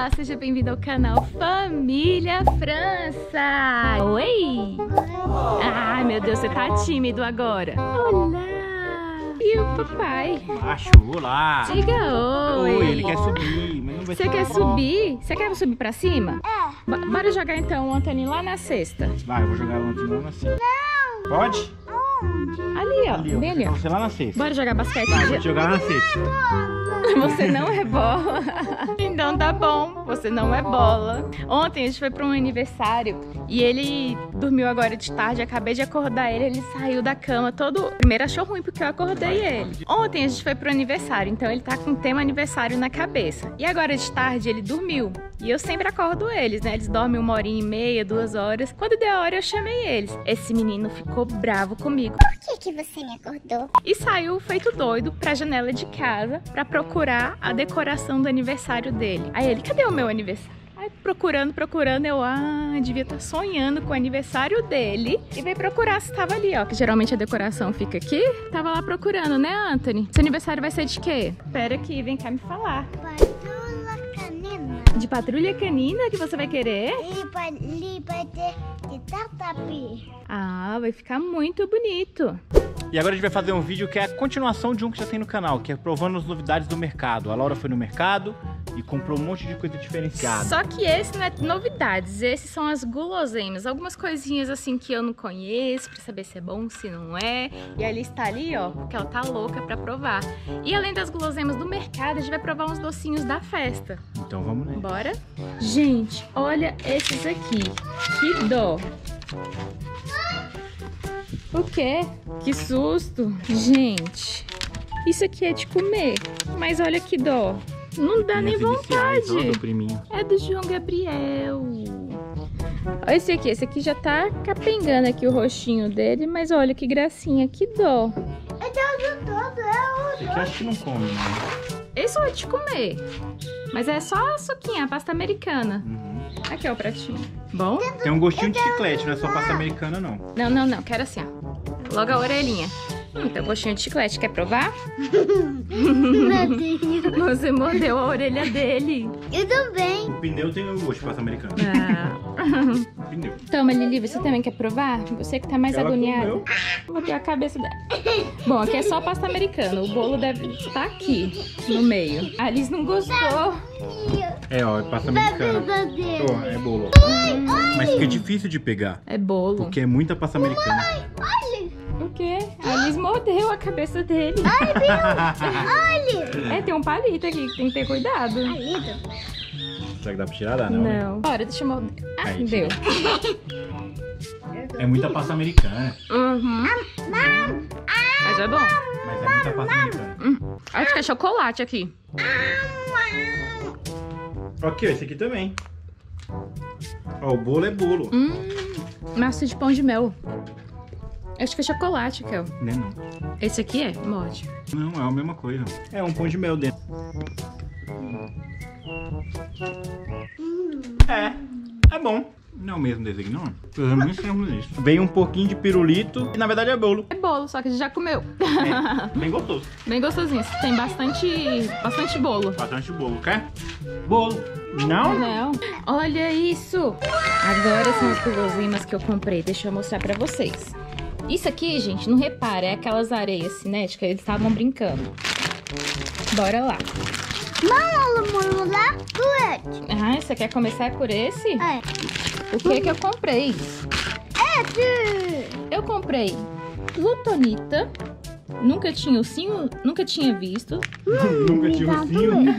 Olá, seja bem-vindo ao canal Família França. Oi! Ai, meu Deus, você tá tímido agora. Olá! E o papai? Macho, olá! Diga oi! Oi, ele quer subir, mas não vai Você quer subir? Você quer subir pra cima? É. Bora jogar então o Antônio lá na cesta. Vai, eu vou jogar o Antinão na cesta. Não! Pode? Ali, ó. Ali, ó. Bem ali, ó. Você lá na cesta. Bora jogar basquete? Vai, vou jogar na cesta. Você não é bola. Então tá bom, você não é bola. Ontem a gente foi pra um aniversário e ele dormiu agora de tarde. Acabei de acordar ele, ele saiu da cama todo. Primeiro achou ruim porque eu acordei ele. Ontem a gente foi pro aniversário, então ele tá com o tema aniversário na cabeça. E agora de tarde ele dormiu. E eu sempre acordo eles, né? Eles dormem uma horinha e meia, duas horas. Quando deu a hora eu chamei eles. Esse menino ficou bravo comigo Por que, que você me acordou? e saiu feito doido pra janela de casa pra procurar a decoração do aniversário dele. Aí ele, cadê o meu aniversário? Aí procurando, procurando, eu, ah, devia estar sonhando com o aniversário dele. E veio procurar se tava ali, ó, que geralmente a decoração fica aqui. Tava lá procurando, né, Anthony? Seu aniversário vai ser de quê? Espera aqui, vem cá me falar. Patrulha canina. De patrulha canina que você vai querer? E vai ter de tatapi. Ah, vai ficar muito bonito. E agora a gente vai fazer um vídeo que é a continuação de um que já tem no canal, que é provando as novidades do mercado. A Laura foi no mercado e comprou um monte de coisa diferenciada. Só que esse não é novidades, esses são as guloseimas. Algumas coisinhas assim que eu não conheço, pra saber se é bom, se não é. E a Alice tá ali, ó, porque ela tá louca pra provar. E além das guloseimas do mercado, a gente vai provar uns docinhos da festa. Então vamos nessa. Bora? Gente, olha esses aqui. Que dó. O quê? Que susto. Gente, isso aqui é de comer. Mas olha que dó. Não dá nem vontade. É do João Gabriel. Olha esse aqui. Esse aqui já tá capengando aqui o rostinho dele. Mas olha que gracinha, que dó. Eu tô todo, eu Esse aqui eu acho que não come, né? Esse é de comer. Mas é só a suquinha, a pasta americana. Uhum. Aqui é o pratinho. Bom? Tem um gostinho de chiclete, não é só pasta americana, não. Não, não, não. Quero assim, ó. Logo a orelhinha. Hum, tem um gostinho de chiclete. Quer provar? Meu Deus. Você mordeu a orelha dele. Eu também. O pneu tem o gosto de pasta americana. Ah. Pneu. Toma, Lili, você também quer provar? Você que tá mais Ela agoniada. comeu. Vou ver a cabeça dela. Bom, aqui é só pasta americana. O bolo deve estar aqui, no meio. A Alice não gostou. É, ó, é pasta americana. Ó, é bolo. Mas fica difícil de pegar, É bolo. porque é muita pasta americana. Alice mordeu a cabeça dele. olha. É, tem um palito aqui que tem que ter cuidado. Lindo. Será que dá pra tirar? Dá, não, né? Não. Bora, deixa eu morder. Ah, Aí, deu. É muita pasta americana. Uhum. Mas é bom. Mas é muita pasta americana. Acho que é chocolate aqui. Aqui, ó, esse aqui também. Ó, o bolo é bolo. Hum, massa de pão de mel. Acho que é chocolate, Kel. É não. Esse aqui é? Morde. Não, é a mesma coisa. É um pão de mel dentro. É, é bom. Não é o mesmo desse aqui, não. Eu nem chamo disso. Veio um pouquinho de pirulito e na verdade é bolo. É bolo, só que a gente já comeu. É, bem gostoso. Bem gostosinho. Tem bastante, bastante bolo. Bastante bolo, quer? Bolo. Não? Não. Olha isso. Agora são as guloseimas que eu comprei. Deixa eu mostrar pra vocês. Isso aqui, gente, não repara, é aquelas areias cinéticas. Eles estavam brincando. Bora lá. Mano, lá, doente. Ah, você quer começar por esse? É. O que que eu comprei? Esse. Eu comprei Plutonita. Nunca tinha ursinho, nunca tinha visto. Nunca tinha ursinho.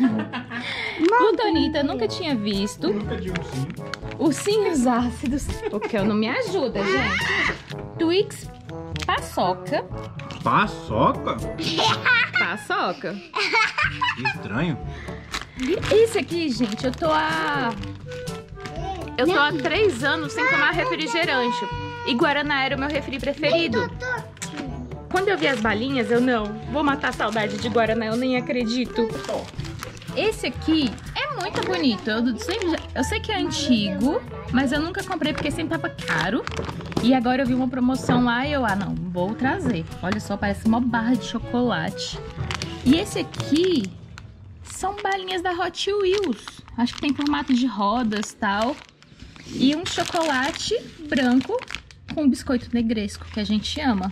Plutonita, nunca tinha visto. Nunca tinha ursinho. Ursinhos ácidos. O que não me ajuda, gente. Twix paçoca. Paçoca? Paçoca. Que estranho. Esse aqui, gente, eu tô há. Eu tô há três anos sem tomar refrigerante. E Guaraná era o meu refri preferido. Quando eu vi as balinhas, eu não. Vou matar a saudade de Guaraná, eu nem acredito. Esse aqui é muito bonito. Eu, sempre, eu sei que é antigo, mas eu nunca comprei porque sempre tava caro. E agora eu vi uma promoção lá e eu, ah, não, vou trazer. Olha só, parece uma barra de chocolate. E esse aqui são balinhas da Hot Wheels. Acho que tem formato de rodas tal. E um chocolate branco com biscoito negresco, que a gente ama.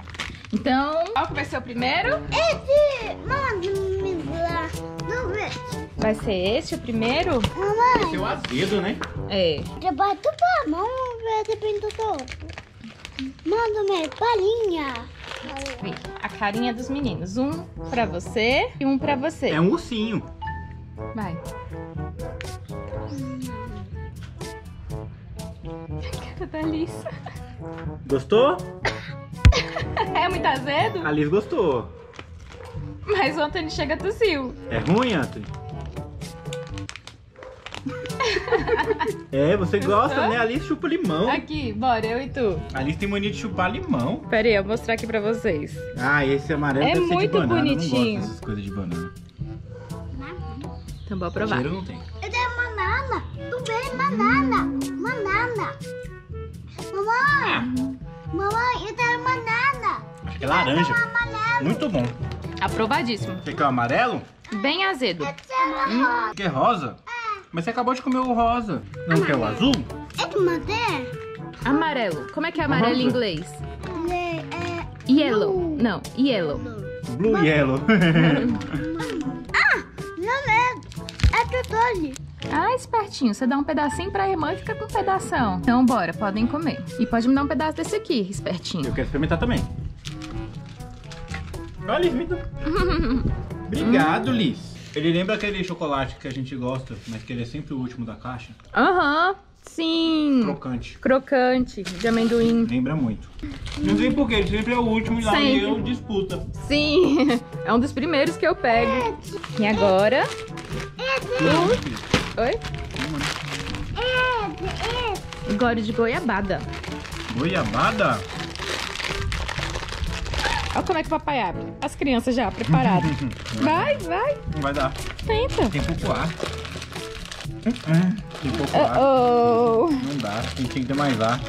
Então, qual que vai ser o primeiro? Esse, manda me lá. Não vê. Vai ser esse o primeiro? Mamãe, Esse é o azedo, né? É. já bate pra mão, vê depende do topo. Manda-me palhinha. Vê, A carinha dos meninos. Um pra você e um pra você. É um ursinho. Vai. A cara da Alice. Gostou? É muito azedo? A Liz gostou. Mas o Antônio chega tossiu. É ruim, Anthony? É, você gosta, né? A Liz chupa limão. Aqui, bora, eu e tu. A Liz tem mania de chupar limão. Pera aí, eu vou mostrar aqui pra vocês. Ah, esse amarelo É deve ser de muito banana. Eu bonitinho. não gosto dessas coisas de banana. Então vou provar. Cheiro não tem. Eu tenho banana. Tu vê banana. Banana. Mamãe. Mamãe, eu tenho banana. Acho que é laranja. Amarelo. Muito bom. Aprovadíssimo. Você quer o amarelo? Bem azedo. Hum? Quer rosa? Mas você acabou de comer o rosa. Não quer o azul? É de madeira? Amarelo. Como é que é amarelo em Rosa. inglês? É, Yellow. Não, yellow. Blue yellow. não é. É tutole. Ah, espertinho. Você dá um pedacinho pra irmã e fica com um pedação. Então bora, podem comer. E pode me dar um pedaço desse aqui, Eu espertinho. quero experimentar também. Olha, Liz, me dá. Obrigado, Liz. Ele lembra aquele chocolate que a gente gosta, mas que ele é sempre o último da caixa? Aham, sim. Crocante. Crocante de amendoim. Lembra muito. Não sei porquê, ele sempre é o último e lá Sempre. eu disputa. Sim, é um dos primeiros que eu pego. E agora? Oi? É. Gole de goiabada. Goiabada? Olha como é que o papai abre. As crianças já preparadas. Vai, vai, Não vai dar. tenta. Tem pouco ar. Tem pouco ar. Oh, oh. Não dá, tem que ter mais ar.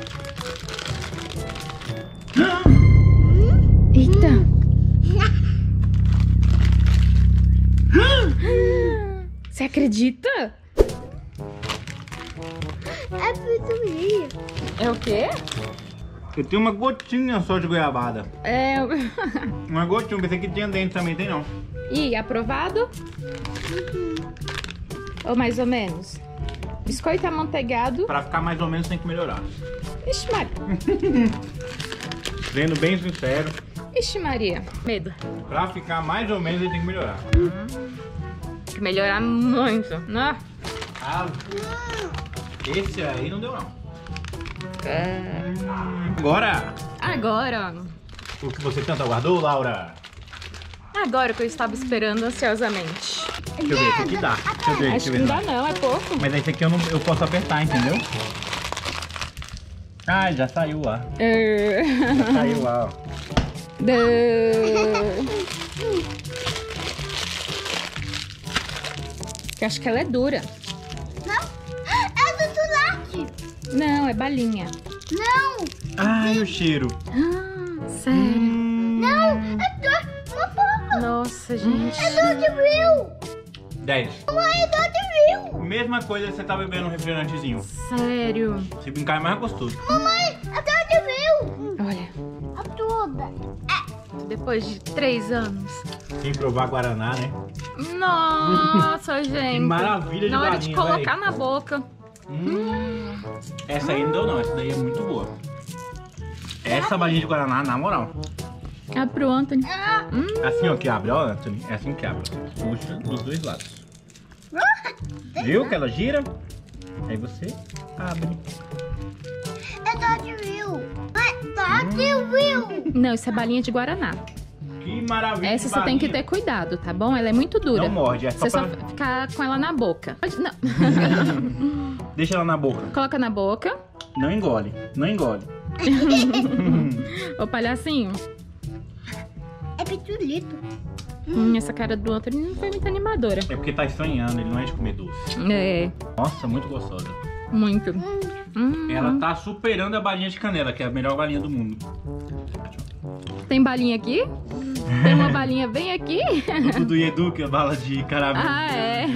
Eita. Você acredita? É pitulinha. É o quê? Eu tenho uma gotinha só de goiabada. É. Uma gotinha, pensei que tinha dentro também, tem não. Ih, aprovado? Ou mais ou menos? Biscoito amanteigado. Pra ficar mais ou menos tem que melhorar. Ixi, Maria. Sendo bem sincero, Ixi, Maria. Medo. pra ficar mais ou menos ele tem que melhorar. Tem que melhorar muito, né? Ah, esse aí não deu não. É. Agora, Agora. o que você tanto aguardou, Laura? Agora que eu estava esperando ansiosamente. Deixa eu ver, aqui dá. Deixa eu ver, Acho deixa que eu não ver. dá não, é pouco. Mas esse aqui eu, não, eu posso apertar, entendeu? Ah, já saiu lá. É. Já saiu lá, ó. Que acho que ela é dura. Não, é balinha. Não. Ai, o cheiro. Ah, sério? Hum, Não. É do... Uma pouco. Nossa, gente. É do de Will. 10. Mamãe, é do de Will. Mesma coisa que você tá bebendo um refrigerantezinho. Sério. Se brincar é mais gostoso. Mamãe, é do de Will. Olha, A toda. depois de três anos. Sem provar Guaraná, né? Nossa, gente. maravilha de Na hora de colocar véi. na boca. Hum. Essa aí não deu não, essa daí é muito boa. Essa balinha de Guaraná, na moral. É pro Anthony. Hum, Assim ó que abre, ó Anthony. É assim que abre. Puxa dos dois lados. Viu que ela gira? Aí você abre. É do de Will. É do de Will. Não, isso é balinha de Guaraná. Que maravilha Essa você tem que ter cuidado, tá bom? Ela é muito dura. Não morde, é só Você só pra... ficar com ela na boca. Pode- Não. Deixa ela na boca. Coloca na boca. Não engole, não engole. Ô, palhacinho. É pitulito. Hum, essa cara do Anthony não foi muito animadora. É porque tá estranhando, ele não é de comer doce. É, Nossa, muito gostosa. muito. Hum, Ela tá superando a balinha de canela, que é a melhor balinha do mundo. Tem balinha aqui? Tem uma balinha bem aqui. Dudu e Edu, que é bala de caramelo. Ah, é.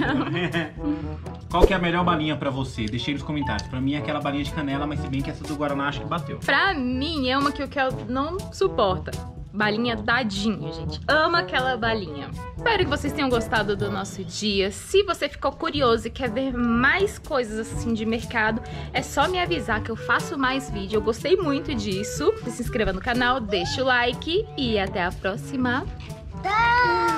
Qual que é a melhor balinha pra você? Deixei nos comentários. Pra mim é aquela balinha de canela, mas se bem que essa do Guaraná acho que bateu. Pra mim, é uma que o Kel não suporta. Balinha dadinho, gente. Ama aquela balinha. Espero que vocês tenham gostado do nosso dia. Se você ficou curioso e quer ver mais coisas assim de mercado, é só me avisar que eu faço mais vídeo. Eu gostei muito disso. Se inscreva no canal, deixa o like e até a próxima. Tchau.